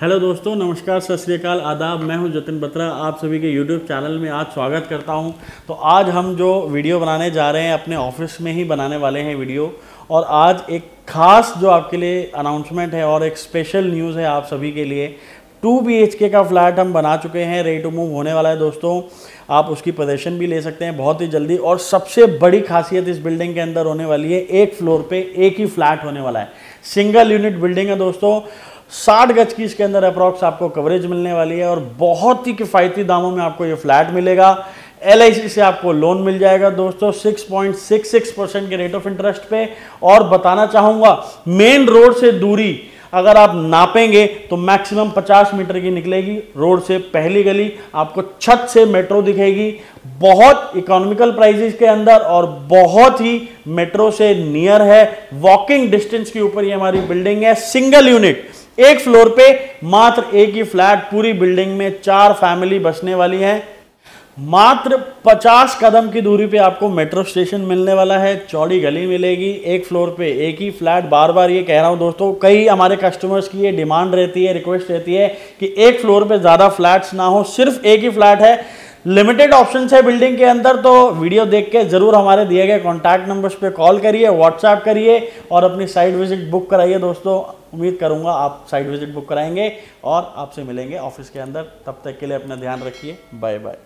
Hello दोस्तों, नमस्कार, सत श्रीकाल आदाब। मैं हूँ जतिन बत्रा। आप सभी के यूट्यूब चैनल में आज स्वागत करता हूँ। तो आज हम जो वीडियो बनाने जा रहे हैं, अपने ऑफ़िस में ही बनाने वाले हैं वीडियो। और आज एक खास जो आपके लिए अनाउंसमेंट है और एक स्पेशल न्यूज़ है आप सभी के लिए। टू बी का फ्लैट हम बना चुके हैं रेडी टू मूव होने वाला है दोस्तों। आप उसकी पोजेशन भी ले सकते हैं बहुत ही जल्दी। और सबसे बड़ी खासियत इस बिल्डिंग के अंदर होने वाली है, एक फ्लोर पे एक ही फ्लैट होने वाला है। सिंगल यूनिट बिल्डिंग है दोस्तों। साठ गज की इसके अंदर अप्रॉक्स आपको कवरेज मिलने वाली है और बहुत ही किफ़ायती दामों में आपको ये फ्लैट मिलेगा। एलआईसी से आपको लोन मिल जाएगा दोस्तों 6.66 परसेंट के रेट ऑफ़ इंटरेस्ट पे। और बताना चाहूँगा मेन रोड से दूरी अगर आप नापेंगे तो मैक्सिमम 50 मीटर की निकलेगी, रोड से पहली गली, आपको छत से मेट्रो दिखेगी। बहुत इकोनॉमिकल प्राइजेस के अंदर और बहुत ही मेट्रो से नियर है। वॉकिंग डिस्टेंस के ऊपर ये हमारी बिल्डिंग है सिंगल यूनिट एक फ्लोर पे मात्र एक ही फ्लैट पूरी बिल्डिंग में चार फैमिली बसने वाली है। मात्र 50 कदम की दूरी पे आपको मेट्रो स्टेशन मिलने वाला है, चौड़ी गली मिलेगी, एक फ्लोर पे, एक ही फ्लैट। बार बार ये कह रहा हूँ दोस्तों, कई हमारे कस्टमर्स की ये डिमांड रहती है रिक्वेस्ट रहती है कि एक फ्लोर पे ज़्यादा फ्लैट्स ना हो, सिर्फ़ एक ही फ्लैट है। लिमिटेड ऑप्शन है बिल्डिंग के अंदर तो वीडियो देख के ज़रूर हमारे दिए गए कॉन्टैक्ट नंबर्स पे कॉल करिए व्हाट्सएप करिए और अपनी साइट विज़िट बुक कराइए दोस्तों। उम्मीद करूँगा आप साइट विज़िट बुक कराएँगे और आपसे मिलेंगे ऑफ़िस के अंदर। तब तक के लिए अपना ध्यान रखिए। Bye bye